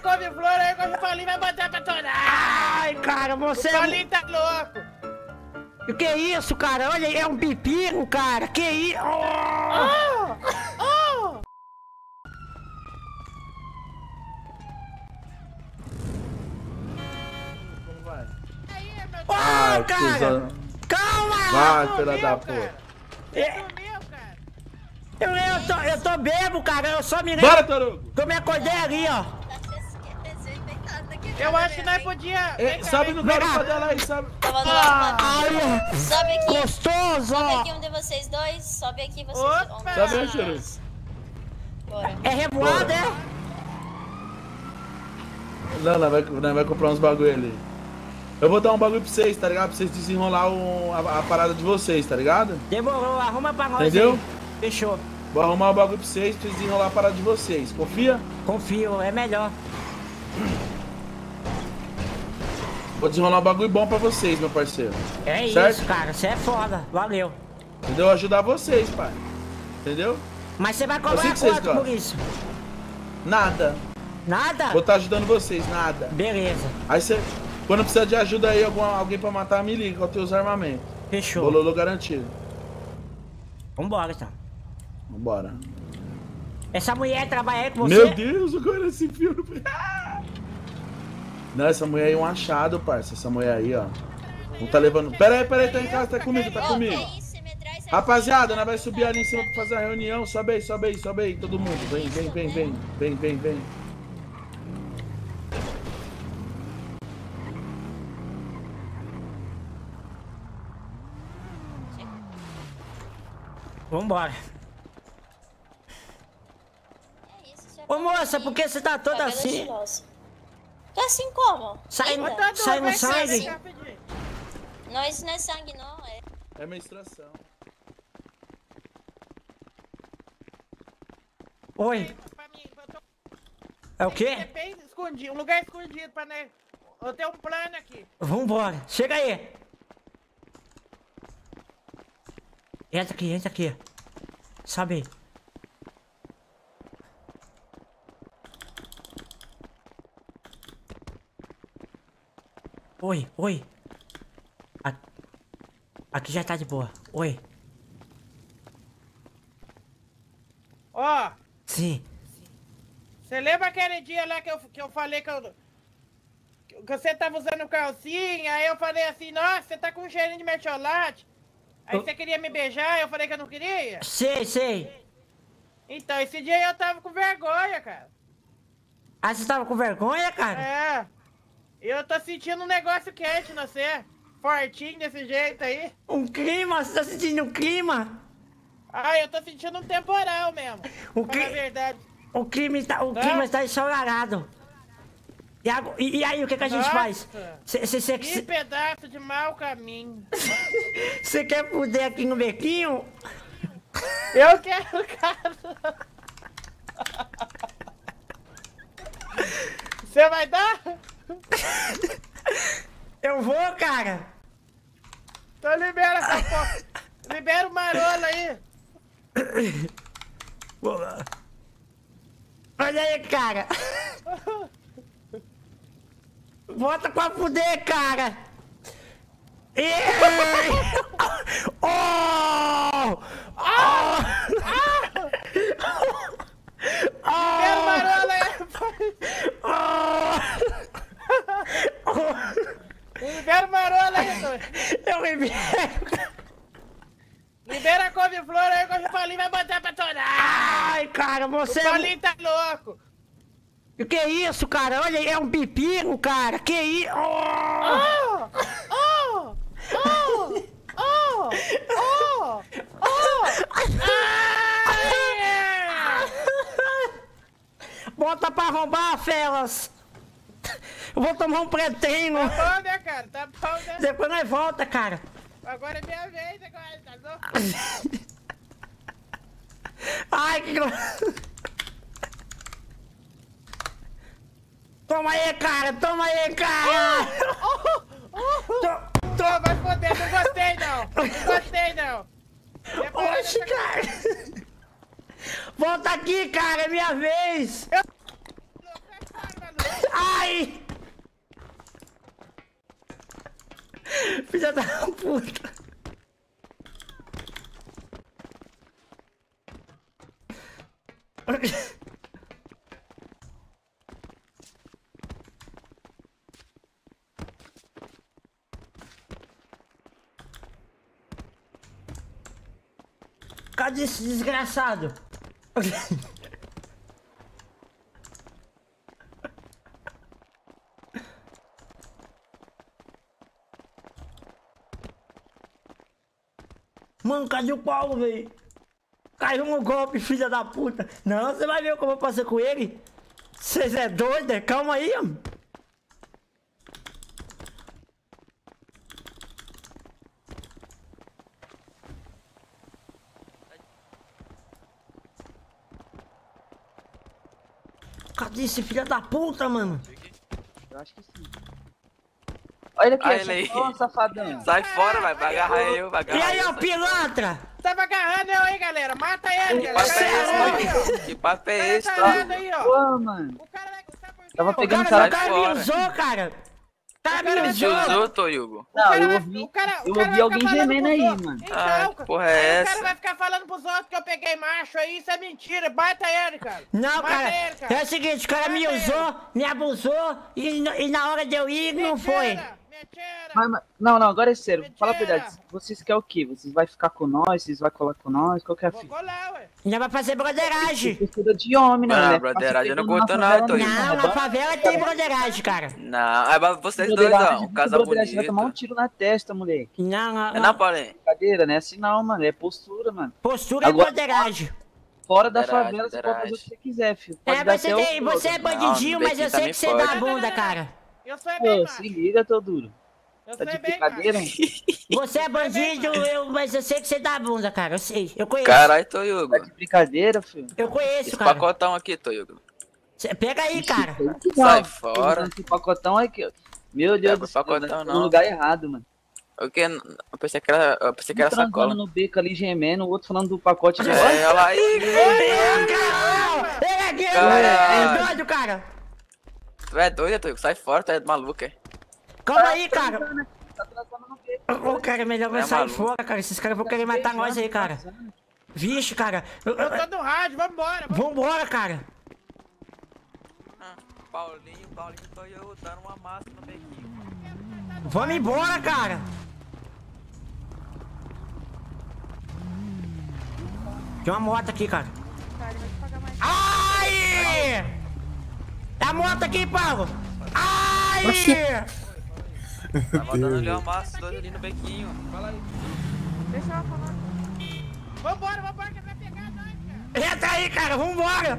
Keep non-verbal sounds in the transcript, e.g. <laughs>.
couve-flor aí que o Paulinho vai botar pra torar. Ai, cara, você O é Paulinho tá louco. Que isso, cara? Olha, é um pepino, cara. Que isso? Oh! Oh! Como vai? Aí, meu Deus. Oh, cara! Calma! Vai, filha da puta. É. Eu, eu, tô, eu tô bebo, cara. Eu só me Bora, lembro Torugo! que eu me acordei ali, ó. Eu acho que nós podia... É, vem no cá. garupa dela aí, sobe. Ai, Sobe aqui. gostoso, Sobe aqui um de vocês dois. Sobe aqui vocês Opa! um de Sobe aí, dois. Bora. É revoada, é? Não, nós vai, nós vai comprar uns bagulho ali. Eu vou dar um bagulho pra vocês, tá ligado? Pra vocês desenrolar um- a, a parada de vocês, tá ligado? Demorou, arruma pra nós Entendeu? aí. Fechou. Vou arrumar o bagulho pra vocês, pra vocês desenrolar a parada de vocês. Confia? Confio, é melhor. Vou desenrolar um bagulho bom pra vocês, meu parceiro. É Certo? isso, cara. Você é foda. Valeu. Entendeu? Ajudar vocês, pai. Entendeu? Mas você vai cobrar quanto por isso? Nada. Nada? Vou estar ajudando vocês, nada. Beleza. Aí você, quando precisar de ajuda aí, algum, alguém pra matar, me liga, eu tenho os armamentos. Fechou. Bololô garantido. Vambora, então. Vambora. Essa mulher trabalha com você? Meu Deus, agora esse filme. <laughs> Não, essa mulher aí é um achado, parça. Essa mulher aí, ó. Não tá levando. Pera aí, pera aí, tá em casa, tá comigo, tá comigo. aí. Rapaziada, nós vai subir ali em cima pra fazer a reunião. Sobe aí, sobe aí, sobe aí, todo mundo. Vem, vem, vem, vem. Vem, vem, vem. Vambora. É Ô tá moça, por que você tá toda cabelo assim? Estiloso. Tá assim como? Sai- Sai cá, rapidinho. Não, isso não é sangue, não. É... É menstruação. Oi, é o É quê? bem escondido, um lugar escondido pra nós. Eu tenho um plano aqui. Vambora. Chega aí. Entra aqui, entra aqui. Sobe aí. Oi, oi. Aqui já tá de boa. Oi. Ó, Sim. você lembra aquele dia lá que eu, que eu falei que eu. Que você tava usando calcinha, aí eu falei assim, nossa, você tá com um cheirinho de mercholate. Aí Eu- você queria me beijar, eu falei que eu não queria. Sei, sei. Então, esse dia eu tava com vergonha, cara. Ah, você tava com vergonha, cara? É. Eu tô sentindo um negócio quente você. Fortinho desse jeito aí. Um clima? Você tá sentindo um clima? Ah, eu tô sentindo um temporal mesmo. O que- verdade. O clima está, o clima está ensolarado. E, e- e aí, o que, que a gente Nossa. faz? Você Que pedaço de mau caminho. <laughs> quer fuder aqui no bequinho? Eu quero, <laughs> cara. <laughs> Você vai dar? <laughs> Eu vou, cara. Então libera essa <laughs> porra. Libera o marola aí. Vou lá. Olha aí, cara. <laughs> Bota pra fuder, cara. Ih! Oh! Libera o marola aí. Oh! Libera o marola aí, doido. Eu me vejo. Libera a couve-flor aí que o Paulinho vai botar pra torar. Ai, cara, você O é Paulinho tá louco. Que isso, cara? Olha, é um pepino, cara. Que isso? Oh! Oh! Oh! Oh! Oh! Oh! Bota pra arrombar, felas. Eu vou tomar um pretendo. Tá bom, né, cara? Tá bom, né? Depois nós volta, cara. Agora é minha vez, agora, tá bom? <laughs> Ai, que... gro- Toma aí, cara. Toma aí, cara. Oh! Oh! To- Tô, vai foder, não gostei não! Não gostei não! <laughs> Oxe, dessa- cara. Volta aqui, cara. É minha vez. Sai fora, maluco. <laughs> filha da puta. Cadê esse desgraçado? <laughs> Mano, cadê o Paulo, velho? Caiu no golpe, filha da puta. Não, você vai ver como eu passei com ele. Vocês é doido? é? Calma aí, mano. Cadê esse filho da puta, mano? Eu acho que sim. Olha aqui, Olha ele aí. safadão. Sai fora, vai, vai agarrar eu, vai E agarrar aí, eu. ó, pilantra? Tava agarrando eu aí, galera. Mata ele, Que galera. papo é Aí, mano? Que papo é esse, Tá tá? aí, ó. Pô, mano. O cara vai... Sabe por? Tava O pegando cara, cara. o cara me usou, cara. O cara me usou. usou, Toyugo? Não, eu ouvi, o cara- eu o cara ouvi alguém gemendo aí, mano. Então, Ai, que porra é aí O essa? cara vai ficar falando pros outros que eu peguei macho aí, isso é mentira. Bata ele, cara. Não, cara, ele, cara. é o seguinte, o cara me usou, me abusou e, e na hora de eu ir não foi. Mentira, Mentira. Mas, não, não, agora é sério. Fala a Mentira. verdade. Vocês querem o quê? Vocês vão ficar com nós? Vocês vão colar com nós? Qual que é a Vou fita? colar, ué. Ainda vai fazer broderagem. Postura de homem, né? Não, né? broderagem eu não pegando não, na favela, Toy. Não, na favela tem broderagem, cara. Não, é pra vocês dois, ó. Um casal broderagem, Vai tomar um bonito. tiro na testa, moleque. Não, não, É não, não. Paulinho? Brincadeira, não é assim não, mano. É postura, mano. Postura e Agora- broderagem. Fora da favela, você pode fazer o que você quiser, filho. Pode É, você, tem, você é bandidinho, Não, mas eu sei que você dá a bunda, cara. Eu sou é bem Pô, macho. se liga, tô duro. Eu Tá sou de é bem brincadeira? <laughs> Você é bandido, eu, mas eu sei que você dá bunda, cara. Eu sei, eu conheço. Caralho, Toyugo. Tá de brincadeira, filho. Eu conheço, Esse cara. pacotão aqui, Toyugo. Cê- Pega aí, cara. Sai fora. Esse pacotão aqui, ó. Meu Deus do o céu, pacotão, não. no lugar errado, mano. O que? Eu pensei que era, eu pensei que Um era transando sacola. no beco ali gemendo, o outro falando do pacote de É, olha lá aí. Ei, caralho! Ele é doido, cara. Tu é doido, Toyugo? Sai fora, tu é maluco, é? Calma aí, cara. Tá transando no beco. Ô, cara, melhor vai É sair maluco. fora, cara. Esses caras vão querer matar nós aí, cara. Vixe, cara. Eu- eu- Eu tô no rádio, vambora. vamos. Vambora, cara. Ah, Paulinho, Paulinho, Toyugo dando uma massa no bequinho. Vamos embora, cara. Tem uma moto aqui, cara. Ai! A moto aqui, Paulo. Ai! Tava dando ali uma massa, dois ali no bequinho. Vambora, vambora, que vai pegar nós, cara. Entra aí, cara. Vambora.